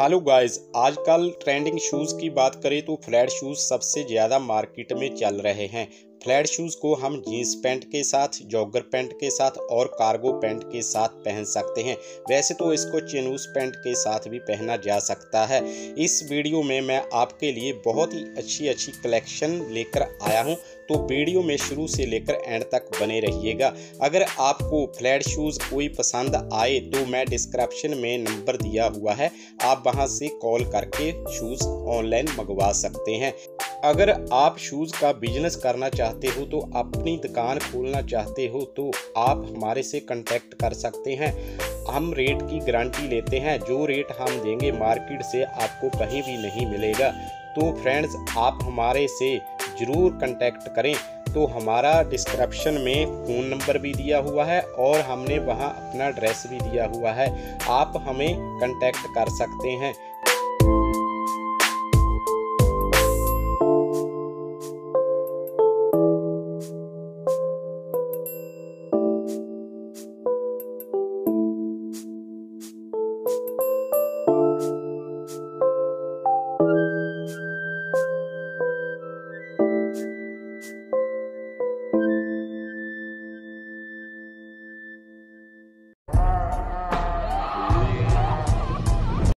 Hello guys, आजकल trending shoes की बात करें तो फ्लैट शूज़ सबसे ज़्यादा मार्केट में चल रहे हैं। फ्लैट शूज़ को हम जीन्स पैंट के साथ, जॉगर पैंट के साथ और कार्गो पैंट के साथ पहन सकते हैं। वैसे तो इसको चिनूस पैंट के साथ भी पहना जा सकता है। इस वीडियो में मैं आपके लिए बहुत ही अच्छी अच्छी कलेक्शन लेकर आया हूँ। तो वीडियो में शुरू से लेकर एंड तक बने रहिएगा। अगर आपको फ्लैट शूज़ कोई पसंद आए तो मैं डिस्क्रिप्शन में नंबर दिया हुआ है। आप वहाँ से कॉल करके शूज़ ऑनलाइन मंगवा सकते हैं। अगर आप शूज़ का बिज़नेस करना चाहते हो तो अपनी दुकान खोलना चाहते हो तो आप हमारे से कांटेक्ट कर सकते हैं। हम रेट की गारंटी लेते हैं। जो रेट हम देंगे मार्केट से आपको कहीं भी नहीं मिलेगा। तो फ्रेंड्स आप हमारे से ज़रूर कांटेक्ट करें। तो हमारा डिस्क्रिप्शन में फ़ोन नंबर भी दिया हुआ है और हमने वहाँ अपना एड्रेस भी दिया हुआ है। आप हमें कांटेक्ट कर सकते हैं।